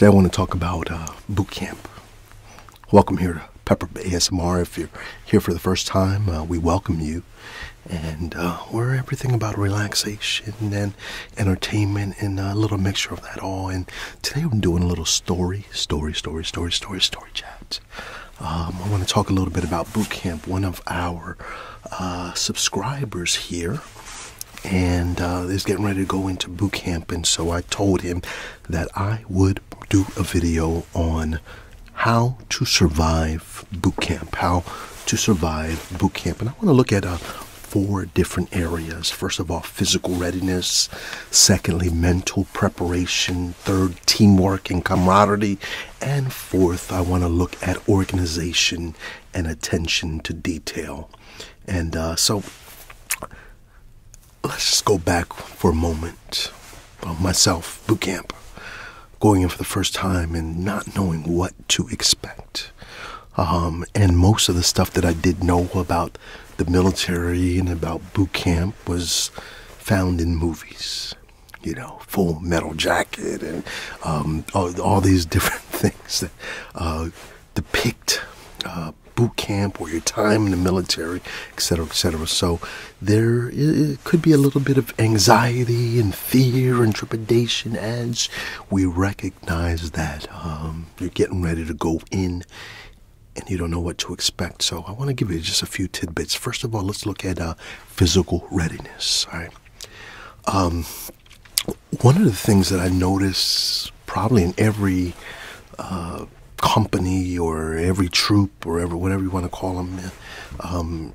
Today I want to talk about uh, boot camp. Welcome here to Peppered ASMR. If you're here for the first time, uh, we welcome you. And uh, we're everything about relaxation and entertainment and a little mixture of that all. And today I'm doing a little story, story, story, story, story, story chat. Um, I want to talk a little bit about boot camp. One of our uh, subscribers here and uh, is getting ready to go into boot camp. And so I told him that I would do a video on how to survive boot camp, how to survive boot camp. And I want to look at uh, four different areas. First of all, physical readiness. Secondly, mental preparation. Third, teamwork and camaraderie. And fourth, I want to look at organization and attention to detail. And uh, so let's just go back for a moment. Uh, myself, boot camp, going in for the first time and not knowing what to expect. Um, and most of the stuff that I did know about the military and about boot camp was found in movies. You know, full metal jacket and um, all, all, these different things that uh, depict uh, boot camp or your time in the military, etc., etc. So there could be a little bit of anxiety and fear and trepidation as we recognize that um, you're getting ready to go in and you don't know what to expect. So I want to give you just a few tidbits. First of all, let's look at uh, physical readiness. All right. Um, one of the things that I notice probably in every uh, company or every troop or whatever you want to call them um,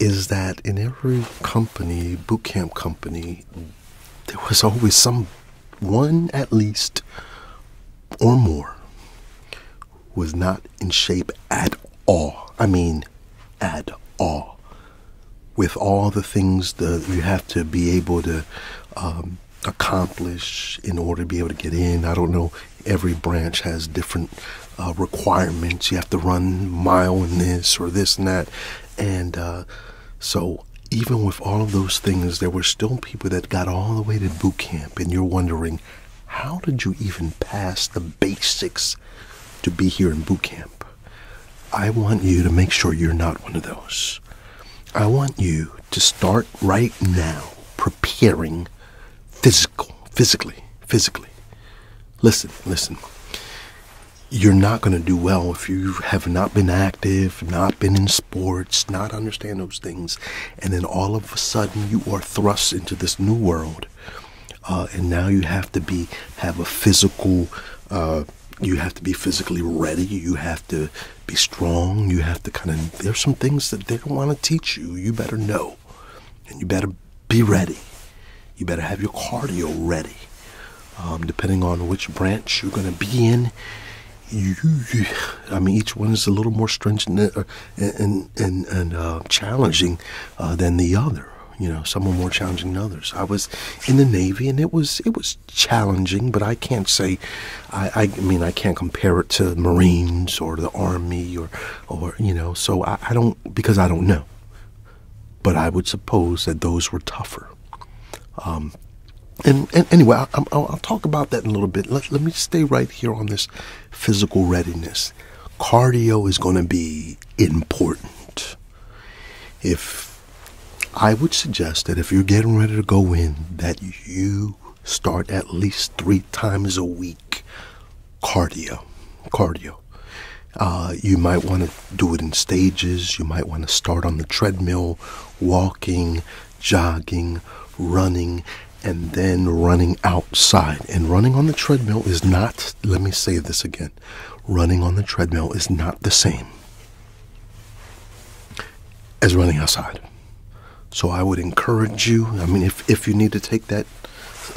is that in every company, boot camp company, there was always some one at least or more was not in shape at all. I mean, at all. With all the things that you have to be able to um, accomplish in order to be able to get in. I don't know. Every branch has different uh, requirements. You have to run mile in this or this and that, and uh, so even with all of those things, there were still people that got all the way to boot camp, and you're wondering, how did you even pass the basics to be here in boot camp? I want you to make sure you're not one of those. I want you to start right now preparing physical, physically, physically. Listen, listen. You're not going to do well if you have not been active, not been in sports, not understand those things, and then all of a sudden you are thrust into this new world, uh, and now you have to be have a physical. Uh, you have to be physically ready. You have to be strong. You have to kind of. There's some things that they don't want to teach you. You better know, and you better be ready you better have your cardio ready. Um, depending on which branch you're going to be in, you, you, I mean, each one is a little more stringent uh, and and and uh, challenging uh, than the other. You know, some are more challenging than others. I was in the Navy, and it was it was challenging, but I can't say, I, I mean, I can't compare it to Marines or the Army or or you know. So I, I don't because I don't know, but I would suppose that those were tougher. Um, and, and, anyway, I'll, I'll, I'll, talk about that in a little bit. Let, let me stay right here on this physical readiness. Cardio is going to be important. If I would suggest that if you're getting ready to go in, that you start at least three times a week cardio. Cardio. Uh, you might want to do it in stages. You might want to start on the treadmill, walking, jogging, running, and then running outside. And running on the treadmill is not, let me say this again running on the treadmill is not the same as running outside. So I would encourage you, I mean, if, if you need to take that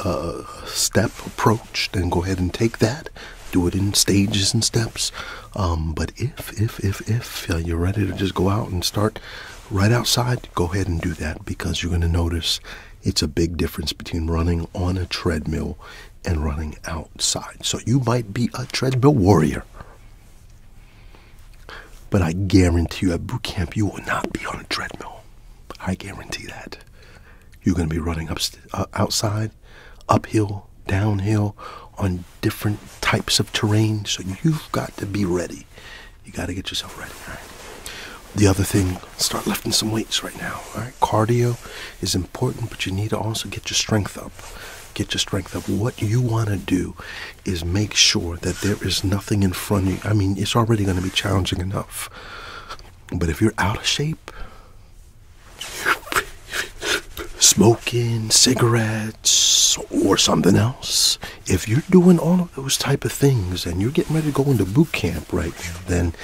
uh, step approach, then go ahead and take that. Do it in stages and steps. Um, but if, if, if, if uh, you're ready to just go out and start right outside, go ahead and do that because you're going to notice it's a big difference between running on a treadmill and running outside. So you might be a treadmill warrior. But I guarantee you at boot camp, you will not be on a treadmill. I guarantee that. You're going to be running up, uh, outside, uphill, downhill on different types of terrain. So you've got to be ready. You got to get yourself ready. The other thing, start lifting some weights right now. All right. Cardio is important, but you need to also get your strength up. Get your strength up. What you want to do is make sure that there is nothing in front of you. I mean, it's already going to be challenging enough. But if you're out of shape, smoking cigarettes or something else if you're doing all of those type of things and you're getting ready to go into boot camp right now then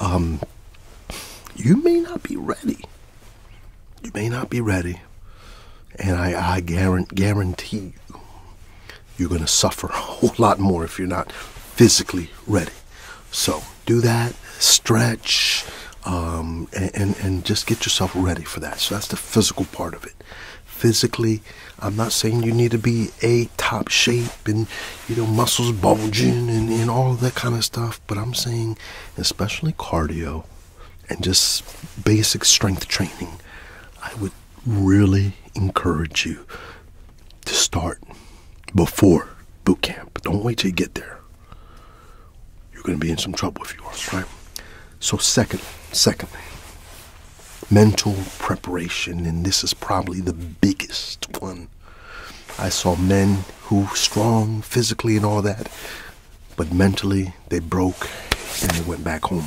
um, you may not be ready. You may not be ready. And i, I guarantee, you you're going to suffer a whole lot more if you're not physically ready. So do that stretch um, and, and, and just get yourself ready for that. So that's the physical part of it. Physically. I'm not saying you need to be a top shape and you know muscles bulging and, and all that kind of stuff, but I'm saying especially cardio and just basic strength training. I would really encourage you to start before boot camp. Don't wait till you get there. You're going to be in some trouble if you are, right? So second, secondly, mental preparation, and this is probably the biggest one. I saw men who strong physically and all that, but mentally they broke and they went back home.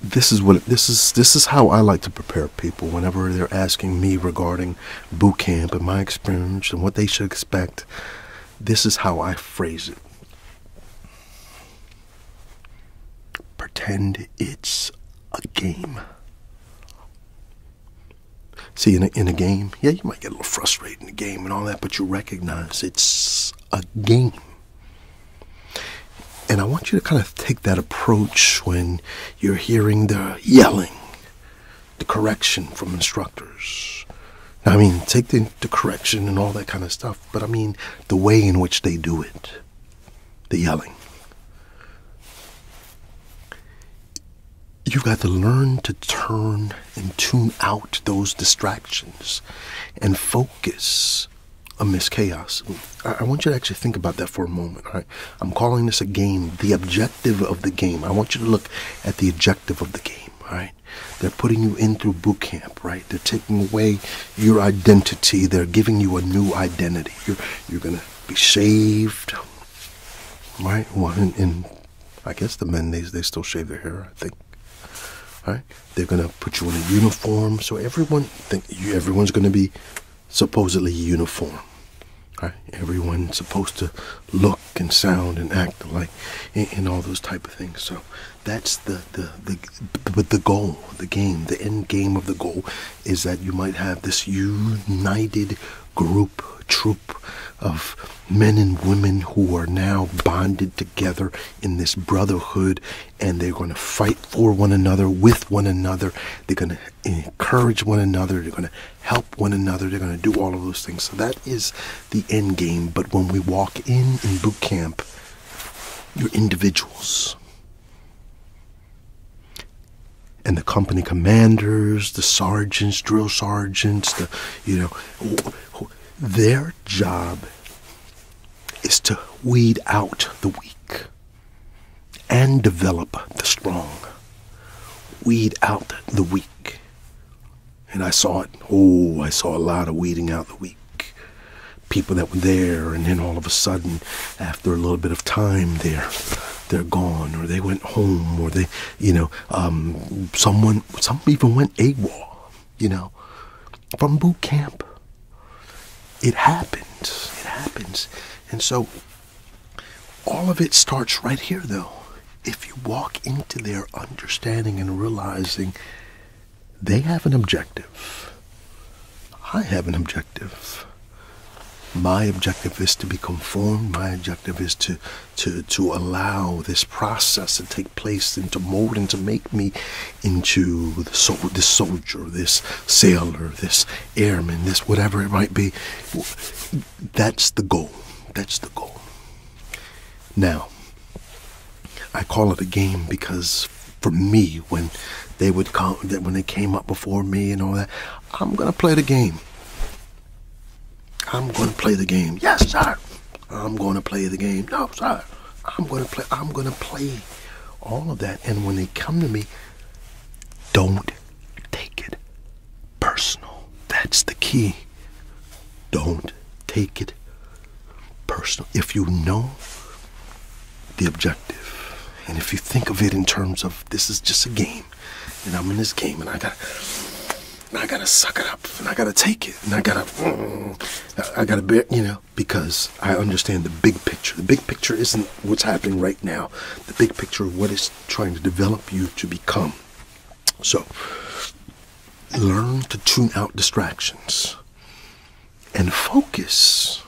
This is what this is this is how I like to prepare people whenever they're asking me regarding boot camp and my experience and what they should expect. This is how I phrase it. Pretend it's a game. See, in a, in a game, yeah, you might get a little frustrated in the game and all that, but you recognize it's a game. And I want you to kind of take that approach when you're hearing the yelling, the correction from instructors. Now, I mean, take the, the correction and all that kind of stuff, but I mean the way in which they do it, the yelling. You've got to learn to turn and tune out those distractions and focus amidst chaos. I, want you to actually think about that for a moment. Right? I'm calling this a game, the objective of the game. I want you to look at the objective of the game. Right? They're putting you in through boot camp, right? They're taking away your identity. They're giving you a new identity. You're you're gonna be saved, right? Well, and, I guess the men they they still shave their hair. I think right? They're gonna put you in a uniform, so everyone think you, everyone's gonna be supposedly uniform, right? Everyone's supposed to look and sound and act alike, and, and all those type of things. So that's the the the but the goal, the game, the end game of the goal is that you might have this united group troop of men and women who are now bonded together in this brotherhood and they're going to fight for one another with one another. They're going to encourage one another. They're going to help one another. They're going to do all of those things. So that is the end game. But when we walk in in boot camp you're individuals. And the company commanders, the sergeants, drill sergeants, the you know, their job is to weed out the weak and develop the strong. Weed out the weak. And I saw it. Oh, I saw a lot of weeding out the weak. People that were there, and then all of a sudden, after a little bit of time, they're they're gone, or they went home, or they, you know, um, someone, some even went AWOL, you know, from boot camp. It happens. It happens. And so all of it starts right here, though. If you walk into their understanding and realizing they have an objective, I have an objective. My objective is to be conformed. My objective is to, to, to allow this process to take place and to mold and to make me into the sol- this soldier, this sailor, this airman, this whatever it might be. That's the goal. That's the goal. Now, I call it a game because for me, when they would come, when they came up before me and all that, I'm gonna play the game. I'm going to play the game. Yes, sir. I'm going to play the game. No, sir. I'm going to play. I'm going to play all of that. And when they come to me, don't take it personal. That's the key. Don't take it personal. If you know the objective, and if you think of it in terms of this is just a game, and I'm in this game, and I got, I gotta suck it up, and I gotta take it, and I gotta, I gotta bear, you know, because I understand the big picture. The big picture isn't what's happening right now. The big picture of what is trying to develop you to become. So, learn to tune out distractions and focus.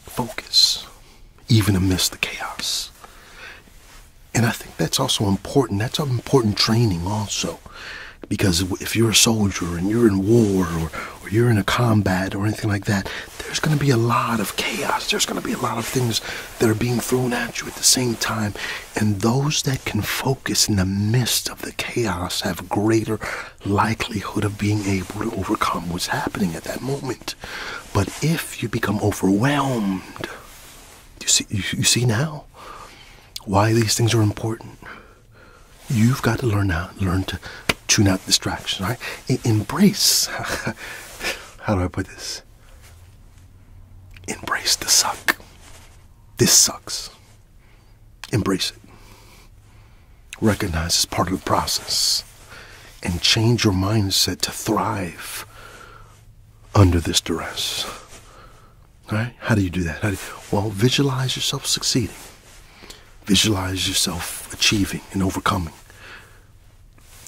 Focus, even amidst the chaos. And I think that's also important. That's an important training, also. Because if you're a soldier and you're in war or, or you're in a combat or anything like that, there's going to be a lot of chaos. There's going to be a lot of things that are being thrown at you at the same time. And those that can focus in the midst of the chaos have greater likelihood of being able to overcome what's happening at that moment. But if you become overwhelmed, you see, you, you see now why these things are important. You've got to learn how, learn to tune out distractions, right? embrace. how do I put this? Embrace the suck. This sucks. Embrace it. Recognize it's part of the process. And change your mindset to thrive under this duress. Right? How do you do that? Do you, well, visualize yourself succeeding. Visualize yourself achieving and overcoming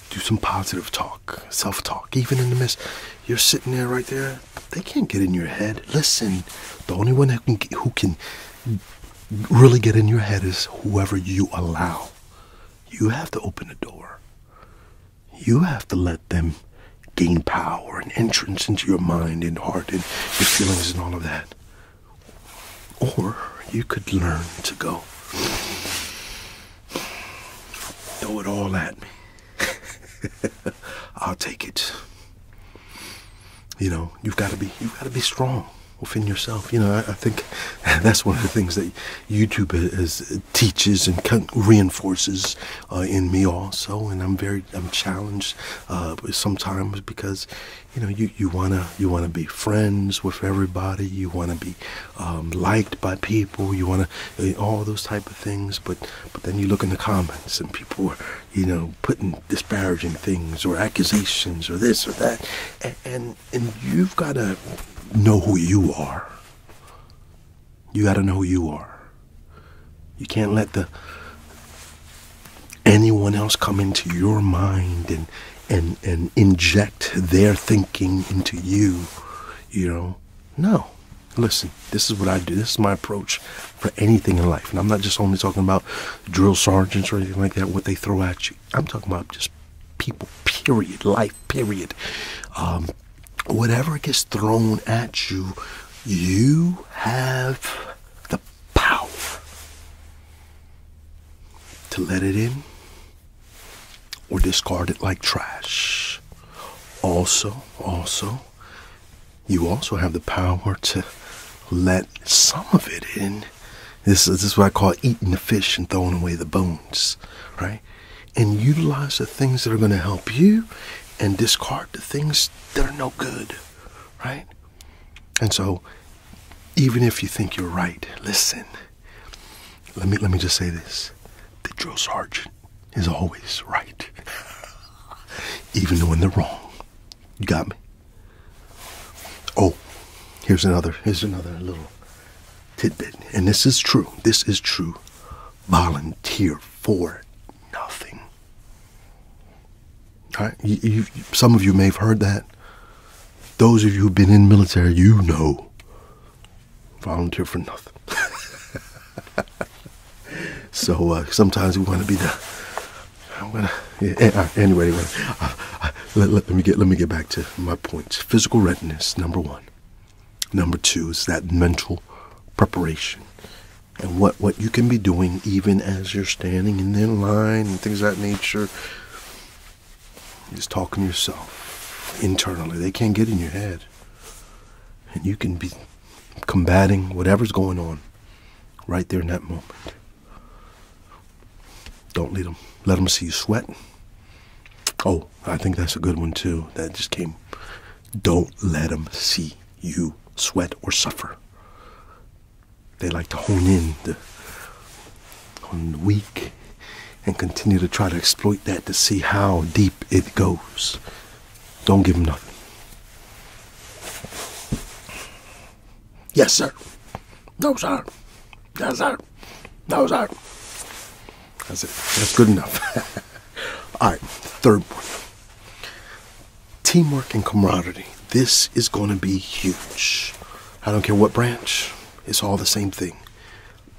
do some positive talk, self talk, even in the midst. You're sitting there right there. They can't get in your head. Listen, the only one who can, who can really get in your head is whoever you allow. You have to open the door. You have to let them gain power and entrance into your mind and heart and your feelings and all of that. Or you could learn to go. Throw it all at me. I'll take it. You know, you've got to be you've got to be strong within yourself. You know, I, I, think that's one of the things that YouTube is, teaches and reinforces uh, in me also. And I'm very I'm challenged uh, sometimes because you know you, you wanna you wanna be friends with everybody. You wanna be um, liked by people. You wanna uh, all those type of things. But but then you look in the comments and people are you know putting disparaging things or accusations or this or that, and and, and you've got to know who you are. You got to know who you are. You can't let the anyone else come into your mind and and and inject their thinking into you. You know, no. Listen, this is what I do. This is my approach for anything in life. And I'm not just only talking about drill sergeants or anything like that, what they throw at you. I'm talking about just people, period, life, period. Um, whatever gets thrown at you, you have the power to let it in or discard it like trash. Also, also, you also have the power to let some of it in. This is, this is what I call eating the fish and throwing away the bones, right? And utilize the things that are going to help you and discard the things that are no good, right? And so, even if you think you're right, listen. Let me let me just say this: the drill sergeant is always right, even when they're wrong. You got me. Oh, here's another here's another little tidbit, and this is true. This is true. Volunteer for nothing. Right? You, you, some of you may have heard that. Those of you who've been in military, you know. Volunteer for nothing. so uh, sometimes we want to be the. I'm gonna. Yeah, eh, uh, anyway, anyway uh, uh, let, let, let me get let me get back to my points. Physical readiness, number one. Number two is that mental preparation and what, what you can be doing even as you're standing in line and things of that nature just talking to yourself internally. They can't get in your head. And you can be combating whatever's going on right there in that moment. Don't let them let them see you sweat. Oh, I think that's a good one too. That just came. Don't let them see you sweat or suffer. They like to hone in the, on the weak and continue to try to exploit that to see how deep it goes. Don't give him nothing. Yes, sir. No, sir. Yes, sir. No, sir. That's it. That's good enough. All right, third one. Teamwork and camaraderie. This is going to be huge. I don't care what branch, it's all the same thing.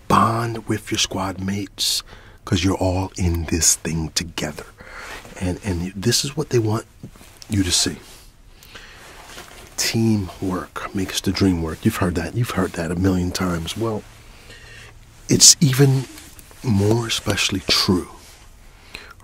Bond with your squad mates because you're all in this thing together. And, and this is what they want you to see. Teamwork makes the dream work. You've heard that. You've heard that a million times. Well, it's even more especially true,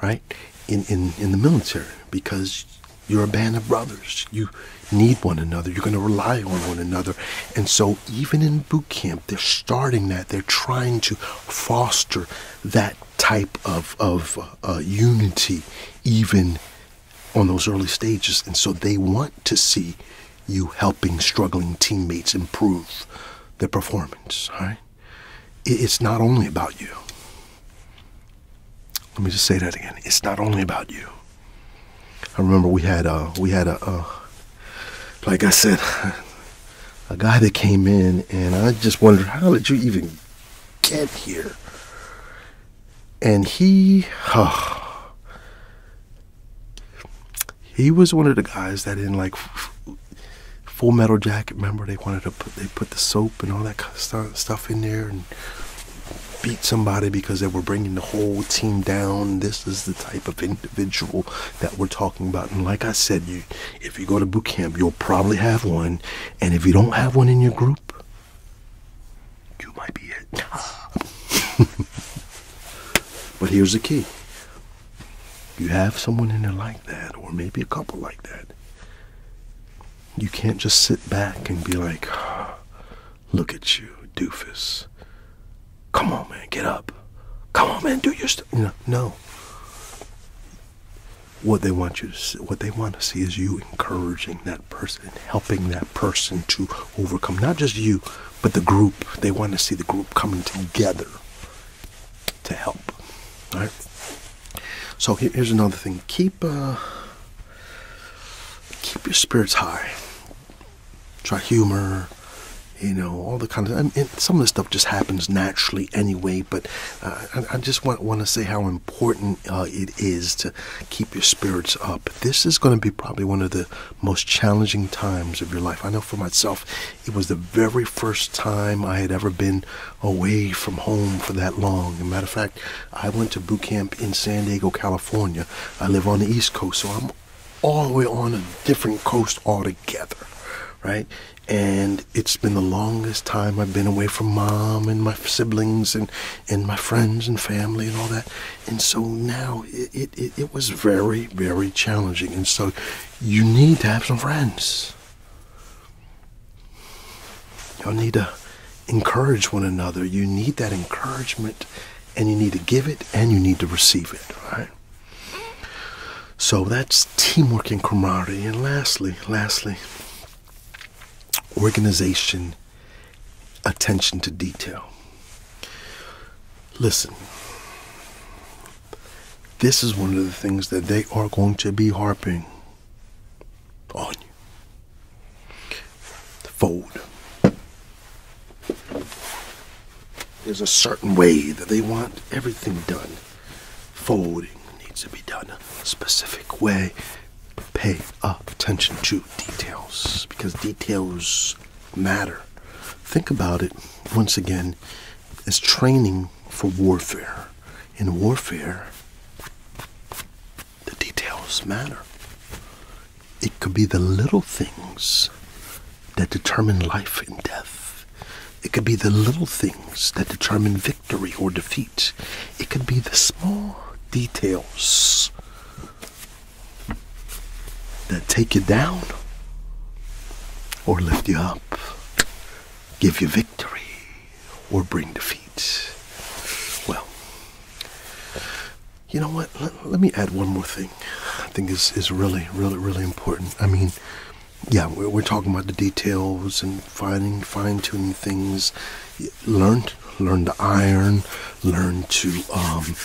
right? In, in, in the military because you're a band of brothers. You need one another. You're going to rely on one another. And so, even in boot camp, they're starting that. They're trying to foster that type of, of uh, unity, even on those early stages. And so, they want to see you helping struggling teammates improve their performance. All right? It's not only about you. Let me just say that again. It's not only about you. I remember we had a we had a, a like I said a guy that came in and I just wondered how did you even get here? And he oh, he was one of the guys that in like Full Metal Jacket. Remember they wanted to put they put the soap and all that kind of stuff in there and beat somebody because they were bringing the whole team down. This is the type of individual that we're talking about. And like I said, you if you go to boot camp, you'll probably have one. And if you don't have one in your group, you might be it. but here's the key. You have someone in there like that, or maybe a couple like that. You can't just sit back and be like, look at you, doofus. Come on, man, get up. Come on, man, do your stuff. No, no. What they want you to see, what they want to see is you encouraging that person, helping that person to overcome not just you, but the group. They want to see the group coming together to help. All right. So here's another thing: keep uh, keep your spirits high. Try humor you know, all the kind of, I mean, some of this stuff just happens naturally anyway, but uh, I, I, just want, want to say how important uh, it is to keep your spirits up. This is going to be probably one of the most challenging times of your life. I know for myself, it was the very first time I had ever been away from home for that long. As a matter of fact, I went to boot camp in San Diego, California. I live on the East Coast, so I'm all the way on a different coast altogether right? And it's been the longest time I've been away from mom and my siblings and, and my friends and family and all that. And so now it, it, it was very, very challenging. And so you need to have some friends. You'll need to encourage one another. You need that encouragement and you need to give it and you need to receive it, right? So that's teamwork and camaraderie. And lastly, lastly, organization, attention to detail. Listen, this is one of the things that they are going to be harping on you. Fold. There's a certain way that they want everything done. Folding needs to be done a specific way pay attention to details because details matter. Think about it once again as training for warfare. In warfare, the details matter. It could be the little things that determine life and death. It could be the little things that determine victory or defeat. It could be the small details that take you down or lift you up, give you victory, or bring defeat. Well, you know what? Let, let me add one more thing. I think is is really, really, really important. I mean, yeah, we're, we're talking about the details and finding, fine tuning things. Learn, learn to iron. Learn to, um,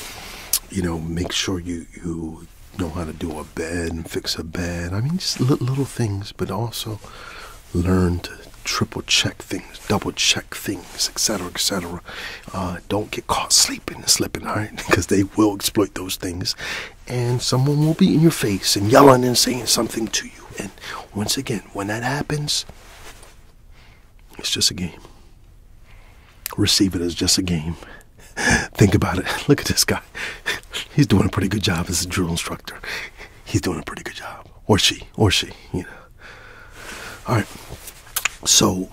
you know, make sure you you know how to do a bed and fix a bed. I mean, just little, things, but also learn to triple check things, double check things, etc., etc. Uh, don't get caught sleeping and slipping, all right? Because they will exploit those things, and someone will be in your face and yelling and saying something to you. And once again, when that happens, it's just a game. Receive it as just a game. Think about it. Look at this guy. He's doing a pretty good job as a drill instructor. He's doing a pretty good job. Or she. Or she, you know. All right. So,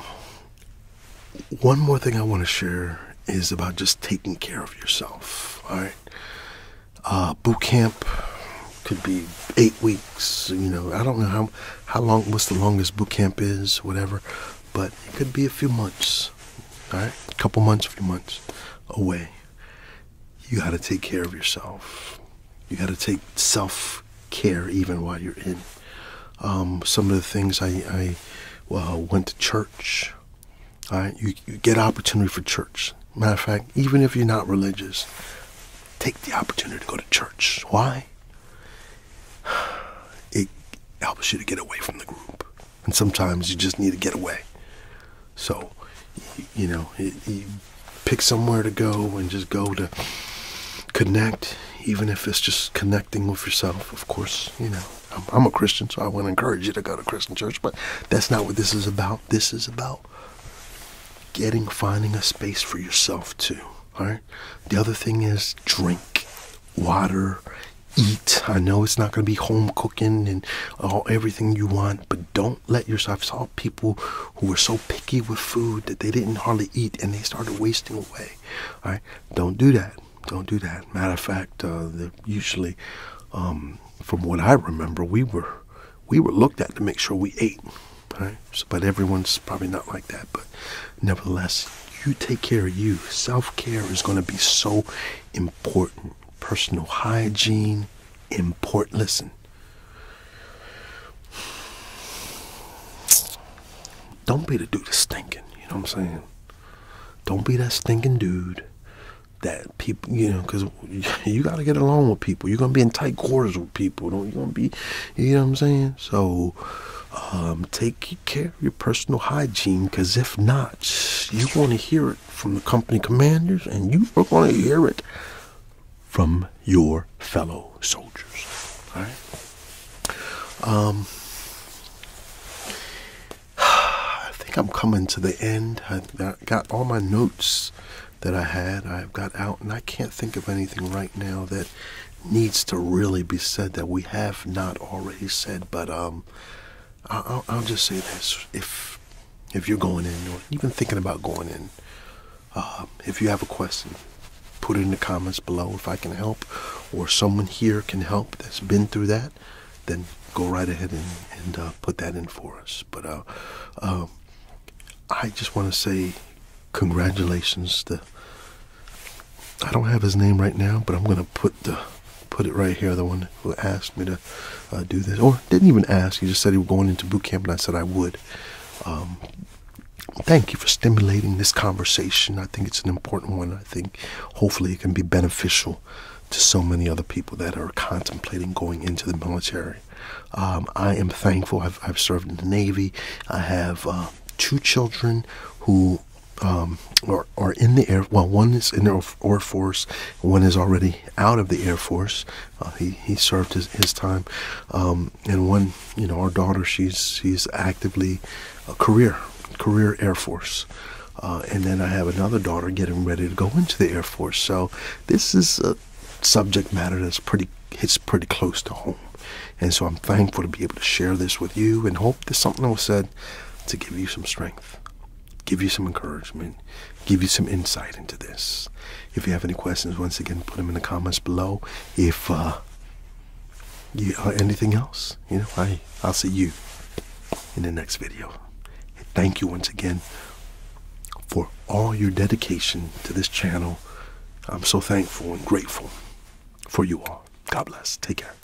one more thing I want to share is about just taking care of yourself. All right. Uh, boot camp could be eight weeks. You know, I don't know how how long. What's the longest boot camp is? Whatever, but it could be a few months. All right, a couple months, a few months away. You got to take care of yourself. You got to take self care even while you're in. Um, some of the things I, I well, went to church. You, you get opportunity for church. Matter of fact, even if you're not religious, take the opportunity to go to church. Why? It helps you to get away from the group, and sometimes you just need to get away. So, you know, you pick somewhere to go and just go to connect, even if it's just connecting with yourself. Of course, you know, I'm, I'm a Christian, so I want to encourage you to go to Christian church, but that's not what this is about. This is about getting, finding a space for yourself too. All right. The other thing is drink water, eat. I know it's not going to be home cooking and all everything you want, but don't let yourself. I saw people who were so picky with food that they didn't hardly eat and they started wasting away. All right. Don't do that. Don't do that. Matter of fact, uh, usually, um, from what I remember, we were we were looked at to make sure we ate. Right? So, but everyone's probably not like that. But nevertheless, you take care of you. Self care is going to be so important. Personal hygiene, import. Listen, don't be the dude that's stinking. You know what I'm saying? Don't be that stinking dude that people, you know, because you got to get along with people. You're going to be in tight quarters with people. Don't you going to be, you know what I'm saying? So, um, take care of your personal hygiene because if not, you're going to hear it from the company commanders and you are going to hear it from your fellow soldiers. All right? Um, I think I'm coming to the end. I got all my notes that I had, I've got out, and I can't think of anything right now that needs to really be said that we have not already said. But um, I'll, I'll just say this: if if you're going in, or even thinking about going in, uh, if you have a question, put it in the comments below. If I can help, or someone here can help that's been through that, then go right ahead and, and uh, put that in for us. But uh, uh I just want to say congratulations. The I don't have his name right now, but I'm gonna put the put it right here. The one who asked me to uh, do this, or didn't even ask. He just said he was going into boot camp, and I said I would. Um, thank you for stimulating this conversation. I think it's an important one. I think hopefully it can be beneficial to so many other people that are contemplating going into the military. Um, I am thankful. I've, I've, served in the Navy. I have uh, two children who um, are, are in the air. Well, one is in the Air Force, one is already out of the Air Force. Uh, he he served his, his time, um, and one, you know, our daughter, she's she's actively a career career Air Force. Uh, and then I have another daughter getting ready to go into the Air Force. So this is a subject matter that's pretty hits pretty close to home. And so I'm thankful to be able to share this with you and hope that something was said to give you some strength give you some encouragement, give you some insight into this. If you have any questions, once again, put them in the comments below. If uh, you uh, anything else, you know, I I'll see you in the next video. Thank you once again for all your dedication to this channel. I'm so thankful and grateful for you all. God bless. Take care.